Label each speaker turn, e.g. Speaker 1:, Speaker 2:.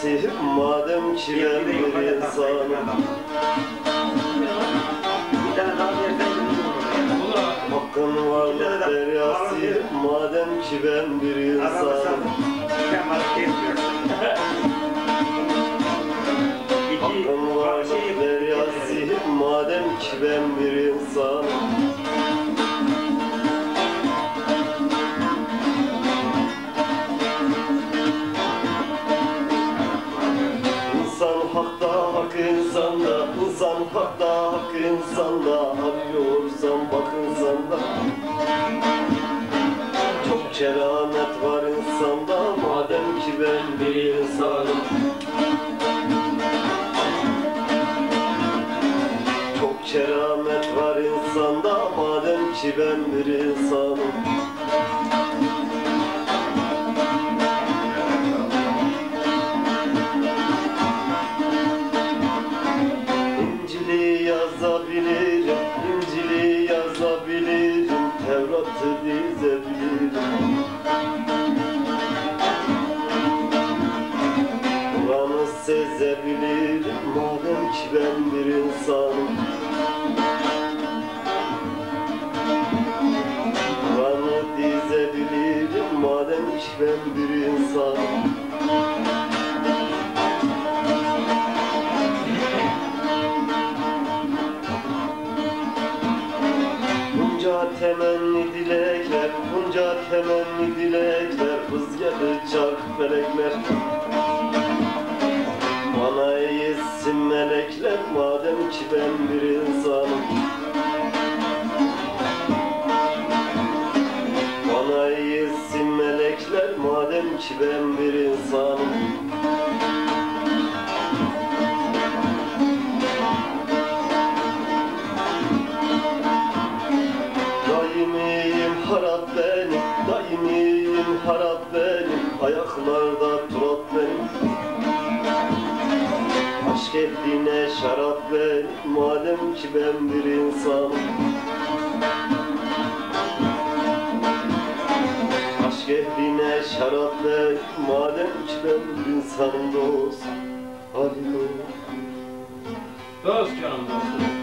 Speaker 1: Sihir madem çilem
Speaker 2: bir insanım
Speaker 3: Hakkın varlık deryası madem ki ben bir insanım Hakkın varlık deryası madem ki ben bir İnsan hakta hak insanda Arıyorsan bak insanda Çok keramet var insanda Madem ki ben bir insanım. Çok keramet var insanda Madem ki ben bir insanım sezebilirim, madem ki ben bir insanım. Kur'an'ı dizebilirim, madem ki ben bir insanım. Temenni dilekler, bunca temenni dilekler gelir çark felekler. Bana eğilsin melekler Madem ki ben bir insanım. Bana eğilsin melekler Madem ki ben bir insanım Daimiyim harap benim, daimiyim harap benim Ayaklarda turap benim Aşk ehline şarap benim Madem ki ben bir insanım. Aşk ehline şarap benim Madem ki ben bir insanım dost. Ali dost.
Speaker 2: Dost canım dostum.